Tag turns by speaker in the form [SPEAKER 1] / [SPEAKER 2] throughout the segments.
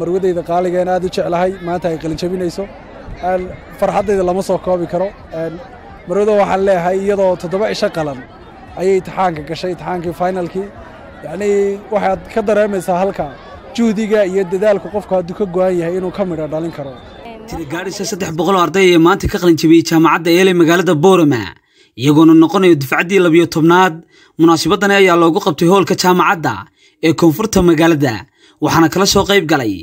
[SPEAKER 1] marwadeyda qaaligeena aad u jeclahay maanta ay qalin jabinayso farxaddayda lama soo koobi karo. Marwado waxaan leeyahay iyadoo toddoba cisho qalan ayay itixaanka gashay itixaankii finalkii yacnii waxaad ka dareemaysaa halka juhdiga iyo dadaalka qofku hadduu ka go'an yahay inuu ka midho dhalin karo.
[SPEAKER 2] Gaadhisa saddex boqol oo arday ee maanta ka qalin jabiyey jaamacadda eele magaalada boorama. Iyagoona noqonayo dufcaddii labiyo tobnaad munaasabadani ayaa loogu qabtay hoolka jaamacadda ee koonfurta magaalada waxaana kala soo qayb galay.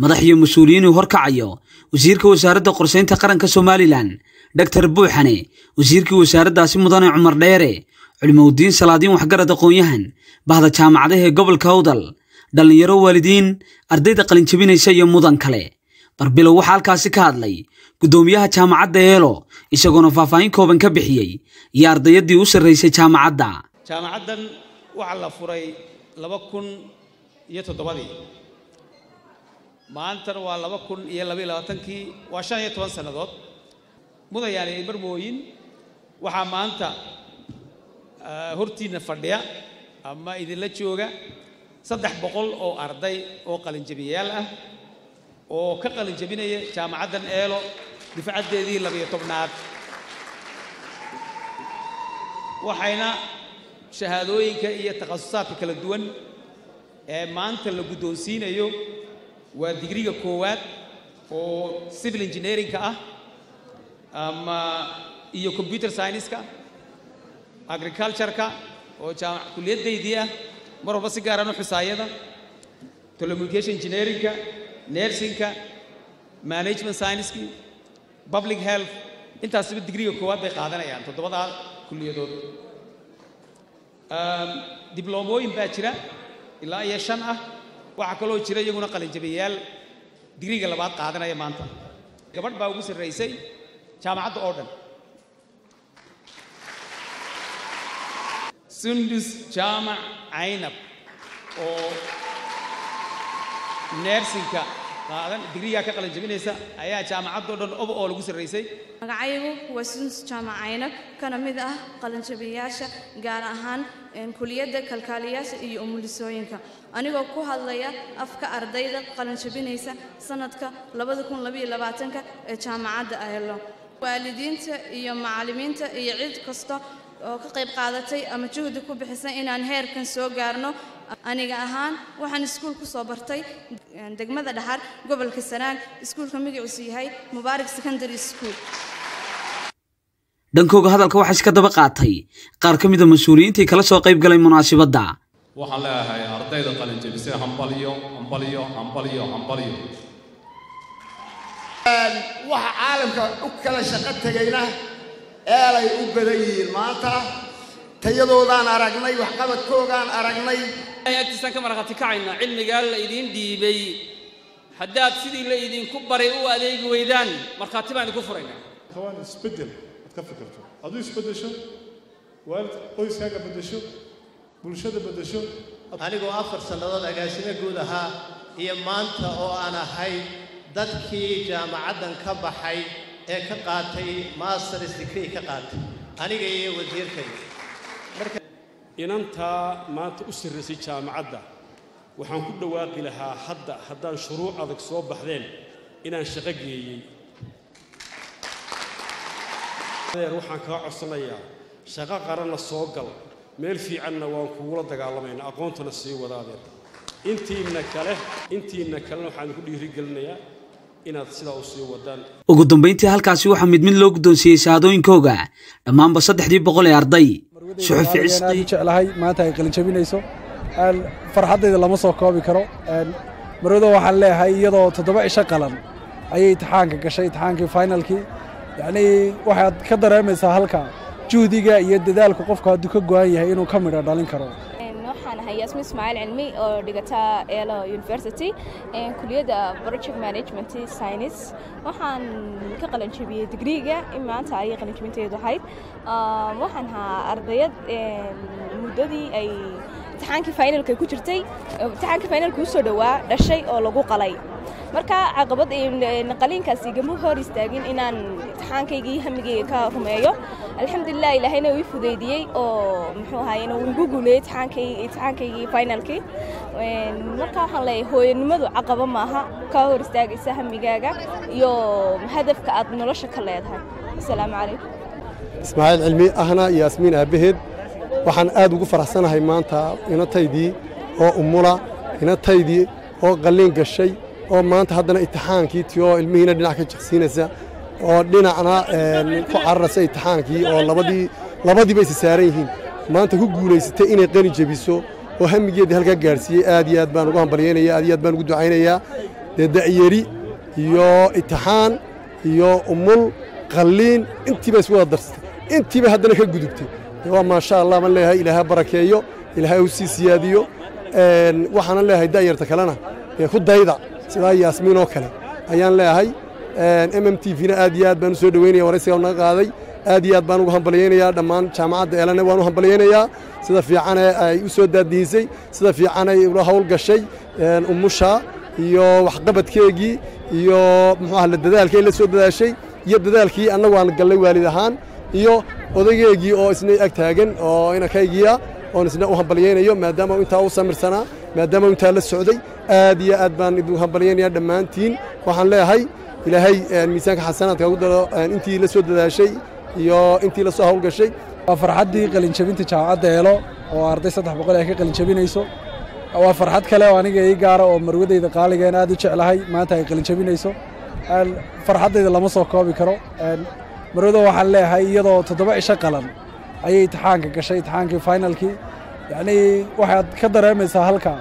[SPEAKER 2] Madax iyo mas'uuliyiinuu horkacayo wasiirka wasaaradda qorshaynta qaranka somalilan dhaktar buuxane wasiirkii wasaaraddaasi mudane cumar dheere culimowdiin salaadiin waxgarad aqoon-yahan bahda jaamacadaha ee gobolka hawdal dhallinyaro waalidiin ardayda qalinjabinaysa iyo mudan kale. Barbilow waxaa halkaasi ka hadlay guddoomiyaha jaamacadda eelo isagoona faahfaahin kooban ka bixiyey iyo ardayaddii u sarraysay jaamacadda.
[SPEAKER 3] Jaamacaddan waxaa la furay laba kun iyo toddobadii maantana waa laba kun iyo labaiyo labaatankii waa shan iyo toban sannadood mudayaani marmooyin waxaa maanta hortiinna fadhiya ama idinla jooga saddex boqol oo arday oo qalinjabiyayaal ah oo ka qalinjabinaya jaamacaddan eelo dufcaddeedii labiyo tobnaad waxayna shahaadooyinka iyo takhasusaadka kala duwan ee maanta la guddoonsiinayo waa digriga koowaad oo civil engineeringka ah ama iyo computer scienceska agricultureka oo jaamac kulliyaddaydii ah mar walba si gaaraan u xisaayada telecommunication engineeringka nursingka management scienceski public health. Intaasiba digriga koowaad bay qaadanayaan toddobadaa kulliyadood dibloomooyin baa jira ilaa iyo shan ah waxaa kaloo jira iyaguna qalinjabiyayaal digriga labaad qaadanaya maanta. Gabadh baa ugu sarraysay jaamacadda oo dhan. Sundus jaamac caynab oo neersinka qaadan digrigaa ka qalinjabinaysa ayaa jaamacadda o dhan oba oo lagu sarraysay
[SPEAKER 4] magacaygu waa sundus jaamac caynab kana mid ah qalinjabiyayaasha gaar ahaan kuliyadda kalkaaliyaasha iyo umulisooyinka. Anigoo ku hadlaya afka ardayda qalinjabinaysa sanadka ee jaamacadda aylo waalidiinta iyo macallimiinta iyo cid kasta oo ka qayb qaadatay ama juhdi ku bixisay inaan heerkan soo gaarno aniga ahaan waxaan iskuul ku soo bartay degmada dhaxar gobolka sanaag iskuulka magaciisu yahay mubaarak secondary school.
[SPEAKER 2] Dhankooga hadalka waxaa iska daba qaatay. Qaar ka mida mas'uuliyiintii kala soo qayb galay munaasibadda
[SPEAKER 5] waxaan leeyahay ardayda qalinjabisay hambalyo hambalyo hambalyo hambalyo
[SPEAKER 6] waxa caalamka u kala shaqo tegayna eelay u badan yihiin maanta. Tayadoodaan aragnay waxqabadkoogaan aragnay
[SPEAKER 7] agtiisaan ka markhaati kacaynaa cilmigaa la idiin dhiibay. Haddaad sidii la idinku baray u adeegi weydaan markhaati baan idinku furaynaa.
[SPEAKER 8] Hawaan isbeddel aad ka fikirto hadduu isbeddesho waalid qoyskaaga beddesho bulshada beddesho
[SPEAKER 9] anigoo afar sannadood agaasimo guud ahaa iyo maanta oo aan ahay dadkii jaamacaddan ka baxay ee ka qaatay masters degree ka qaatay. Aniga iyo wasiirkayga
[SPEAKER 10] inantaa maanta u sarraysay jaamacadda waxaan ku dhawaaqi lahaa hadda haddaan shuruuc adag soo baxdeen inaan shaqo geeyey. Waxaan kaa codsanayaa shaqo qaranna soo gal. Meel fiicanna waan kugula dagaalamaynaa aqoontana sii wadaadeer intiinna kale intiinna kalena waxaan ku wadaan.
[SPEAKER 2] Ugu dambayntii halkaasi waxaa mid mid loo guddoonsiiyey shahaadooyinkooga. Dhammaanba saddexdii boqol ee arday
[SPEAKER 1] jeclahay maanta ay qalin jabinayso farxaddayda lama soo koobi karo. Marwado waxaan leeyahay iyadoo toddoba cisho qalan ayay itixaanka gashay itixaankii finalkii. Yacnii waxaad ka dareemaysaa halka juhdiga iyo dadaalka qofku hadduu ka go'an yahay inuu ka midho dhalin karo
[SPEAKER 11] waxaan ahay yasmin ismaaciil cilmi oo dhigata eelo university kuliyadda project management science. waxaan ka qalanjabiyey digriga in maanta ayay qalanjabinteedu ahayd waxaan ahaa ardayad muddadii ay imtixaankii finalka ku jirtay imtixaankii finalka u soo dhowaa dhashay oo lagu qalay marka caqabad qaliinkaas igama hor istaagin inaan imtixaankaygii hamigayga ka rumeeyo. Alxamdulilah ilaahayna ii fudeydiyey oo muxuu ahaayena uu igu guuleeyey imtixaankaygii finalkii. Marka waxaan leeyahay hooyanimadu caqabo maaha. Kaa hor istaagaysa hamigaaga iyo hadafka aad nolosha ka leedahay. Asalaamu calaykum.
[SPEAKER 12] Ismaaciil cilmi ahna yaasmiin aabbaheed waxaan aad ugu faraxsanahay maanta inataydii oo umula inataydii oo qalliin gashay oo maanta haddana imtixaankii ti oo ilmihiina dhinac ka jaqsiinaysa oo dhinacna ku cararaysa imtixaankii oo labadii labadiiba isa saaran yihiin. Maanta ku guulaysatay inay qani jebiso oo hamigeedii halkaa gaadhsiiyey aad iyo aad baan ugu hambalyaynaya aad iyo aad baan ugu ducaynayaa. Dee da'yari iyo imtixaan iyo umul qalliin intiiba isku wada darsatay intiiba haddana ka gudubtay. Waa maasha allah baan leeyahay ilaahay barakeeyo ilaahay u sii siyaadiyo waxaanan leeyahay da'yarta kalena ee ku dayda sidaa yaasmiin oo kale ayaan leeyahay m m t v-na aad iyo aad baan u soo dhoweynaya waraysiga naga qaaday. Aad iyo aad baan ugu hambalyaynayaa dhammaan jaamacadda eelane waan u hambalyaynayaa sida fiicane ay u soo daadihisay sida fiicanay ula hawl gashay umusha iyo waxqabadkeegii iyo muxuu aha la dadaalkay la soo dadaashay iyo dadaalkii annagu aan gallay waalid ahaan iyo odaygeegii oo isna ag taagan oo inakaygiya oon isna u hambalyaynayo maadaama intaa u samirsanaa maadaama intaa la socday aad iyo aad baan idinku hambalyaynayaa dhammaantiin. Waxaan leeyahay ilaahay miisaanka xasanaadka ugu daro intii la soo dadaashay iyo intii la soo hawlgashay
[SPEAKER 1] waa farxaddii qalinjabinta jaamacadda eelo oo arday saddex boqol ay ka qalinjabinayso. Waa farxad kale oo aniga ii gaara oo marwadayda qaaligeen aad u jeclahay maanta ay qalinjabinayso. Farxaddayda lama soo koobi karo. Marwado waxaan leeyahay iyadoo toddoba cisho qalan ayay imtixaanka gashay imtixaankii finalkii yacnii waxaad ka dareemaysaa halka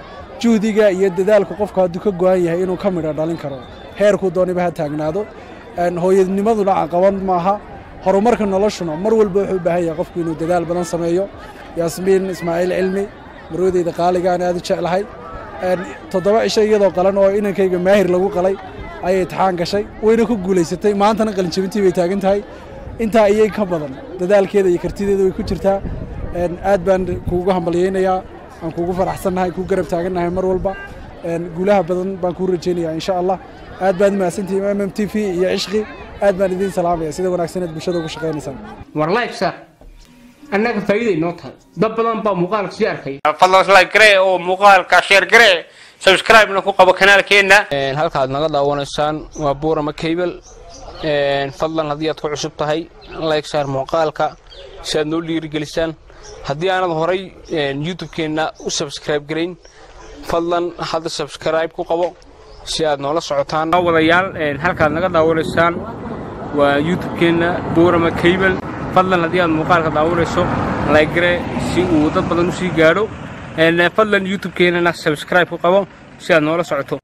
[SPEAKER 1] juhdiga iyo dadaalka qofku hadduu ka go'an yahay inuu ka midho dhalin karo. Heerkuu dooniba ha taagnaado. Hooyadnimaduna caqaban maaha. Horumarka noloshuna mar walba wuxuu baahan yahay qofku inuu dadaal badan sameeyo. Yaasmiin ismaaciil cilmi marwadeyda qaaliga aan aad u jeclahay. Toddoba cisho iyadoo qalan oo inankayga maahir lagu qalay ayay imtixaan gashay. Wayna ku guulaysatay. Maantana qalinjabintii bay taagan tahay. Intaa iyay ka badan. Dadaalkeeda iyo kartideeda way ku jirtaa aad baan kuugu hambalyaynayaa aan kuugu faraxsannahay kuu garab taagannahay mar walba guulaha badan baan kuu rajaynayaa insha allah aad baad umahadsantihiin m m t v iyo cishqi aad baan idiin salaamaya sida wanaagsaneed bulshada ugu shaqaynaysaan
[SPEAKER 13] war life sar annaga faa'iiday noo tahay dad badan baa muuqaalka sii arkay
[SPEAKER 14] fadlan like garee oo muuqaalka share garee subscribe-na ku qabo kanaalkeenna
[SPEAKER 13] halkaad naga daawanaysaan waa buurama cable fadlan haddii aad ku cusub tahay like saar muuqaalka si aad noo dhiirigelisaan haddii aanad horay youtube-keenna u subscribe garayn. Fadlan hadda subscribe ku qabo si aad noola socotaan. Wadayaal halkaad naga daawanaysaan waa youtube-keenna buurama cable. Fadlan haddii aad muuqaalka daawanayso like garee si uu dad badan u gaadho. Fadlan youtube-keennana subscribe ku qabo si aad noola socoto